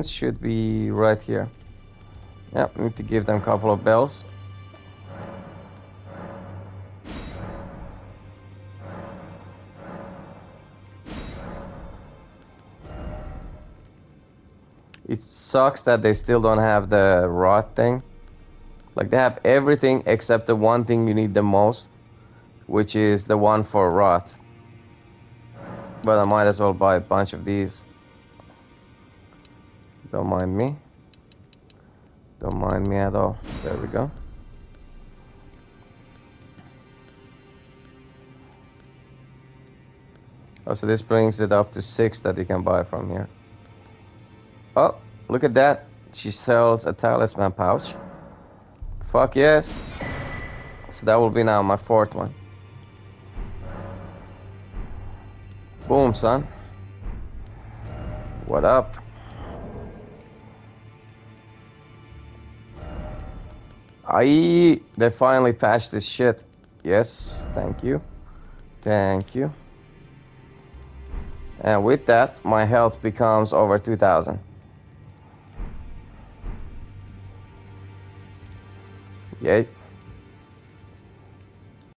should be right here. Yeah, need to give them a couple of bells. It sucks that they still don't have the rot thing. Like they have everything except the one thing you need the most, which is the one for rot. But I might as well buy a bunch of these. Don't mind me. Don't mind me at all. There we go. Oh, so this brings it up to six that you can buy from here. Oh, look at that. She sells a talisman pouch. Fuck yes. So that will be now my fourth one. Boom, son. What up? I they finally patched this shit. Yes, thank you. Thank you. And with that, my health becomes over 2000. Yay.